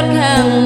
khách hàng